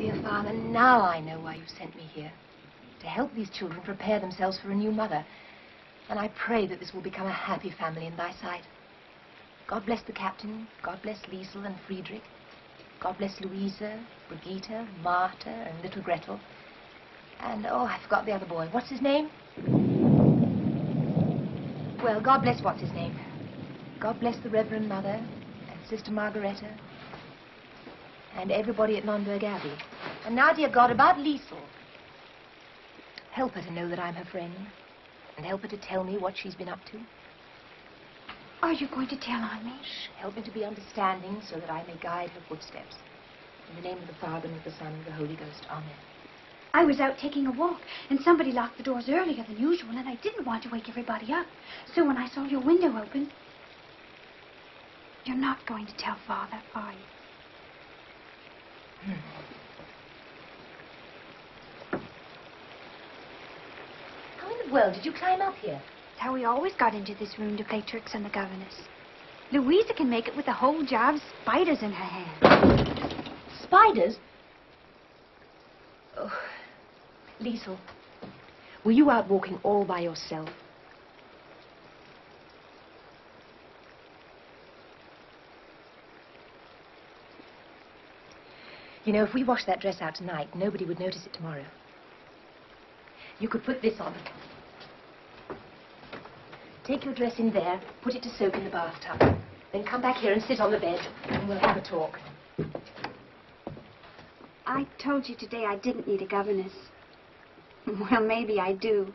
Dear father, now I know why you sent me here. To help these children prepare themselves for a new mother. And I pray that this will become a happy family in thy sight. God bless the captain. God bless Liesl and Friedrich. God bless Louisa, Brigitta, Marta, and little Gretl. And, oh, I forgot the other boy. What's his name? Well, God bless what's his name. God bless the Reverend Mother and Sister Margaretta and everybody at Nonnberg Abbey. And now, dear God, about Liesl. Help her to know that I'm her friend and help her to tell me what she's been up to. Are you going to tell on me? Shh, help me to be understanding so that I may guide her footsteps. In the name of the Father, and of the Son, and of the Holy Ghost. Amen. I was out taking a walk, and somebody locked the doors earlier than usual, and I didn't want to wake everybody up. So when I saw your window open... You're not going to tell Father, are you? How in the world did you climb up here? That's how we always got into this room to play tricks on the governess. Louisa can make it with the whole jar of spiders in her hand. Spiders? Oh, Liesl, were you out walking all by yourself? You know, if we wash that dress out tonight, nobody would notice it tomorrow. You could put this on. Take your dress in there, put it to soak in the bathtub. Then come back here and sit on the bed, and we'll have a talk. I told you today I didn't need a governess. Well, maybe I do.